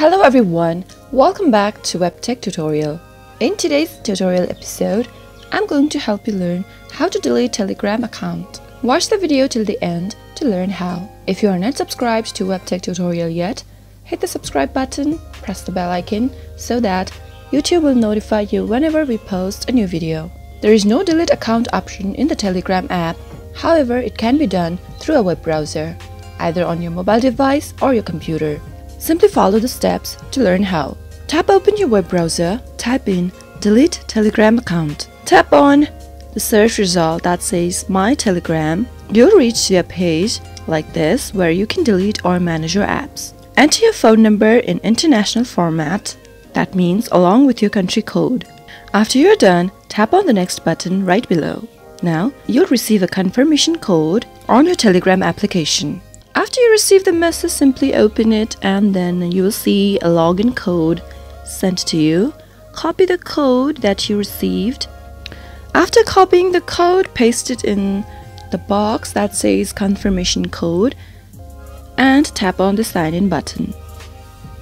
Hello everyone, welcome back to WebTech tutorial. In today's tutorial episode, I'm going to help you learn how to delete Telegram account. Watch the video till the end to learn how. If you are not subscribed to WebTech tutorial yet, hit the subscribe button, press the bell icon so that YouTube will notify you whenever we post a new video. There is no delete account option in the Telegram app, however it can be done through a web browser, either on your mobile device or your computer. Simply follow the steps to learn how. Tap open your web browser, type in delete telegram account. Tap on the search result that says my telegram. You'll reach to a page like this where you can delete or manage your apps. Enter your phone number in international format, that means along with your country code. After you're done, tap on the next button right below. Now, you'll receive a confirmation code on your Telegram application. After you receive the message, simply open it and then you will see a login code sent to you. Copy the code that you received. After copying the code, paste it in the box that says confirmation code and tap on the sign in button.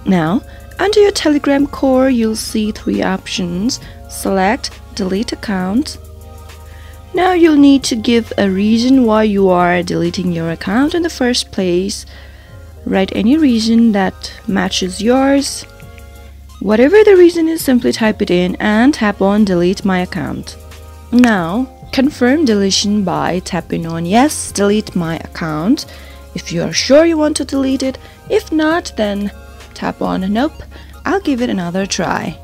Now, under your Telegram core, you'll see three options. Select delete account, now you'll need to give a reason why you are deleting your account in the first place. Write any reason that matches yours. Whatever the reason is, simply type it in and tap on delete my account. Now, confirm deletion by tapping on yes, delete my account. If you are sure you want to delete it, if not, then tap on nope, I'll give it another try.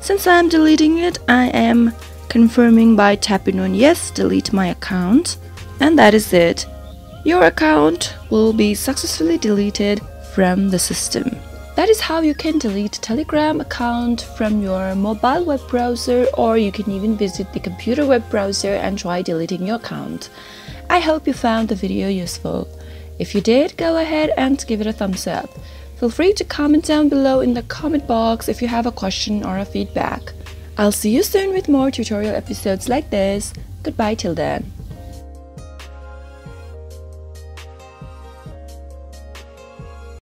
Since I'm deleting it, I am confirming by tapping on yes delete my account and that is it. Your account will be successfully deleted from the system. That is how you can delete telegram account from your mobile web browser or you can even visit the computer web browser and try deleting your account. I hope you found the video useful. If you did go ahead and give it a thumbs up. Feel free to comment down below in the comment box if you have a question or a feedback I'll see you soon with more tutorial episodes like this. Goodbye till then.